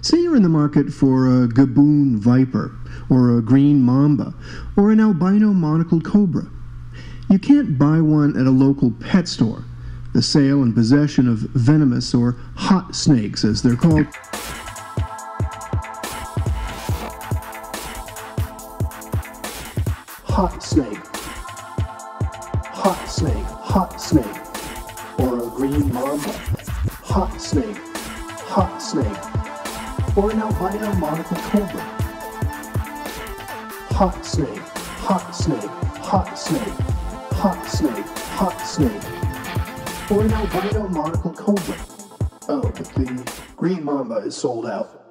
Say you're in the market for a gaboon viper, or a green mamba, or an albino monocled cobra. You can't buy one at a local pet store. The sale and possession of venomous or hot snakes, as they're called, hot snake, hot snake, hot snake, or a green mamba, hot snake, hot snake, or an albino monocled cobra. Hot snake, hot snake, hot snake, hot snake, hot snake, or an albino monocled cobra. Oh, but the green mamba is sold out.